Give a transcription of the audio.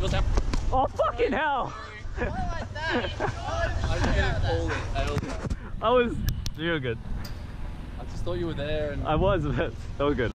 Goes down. Oh fucking hell! I was getting You're good. I just thought you were there and I was, but oh good.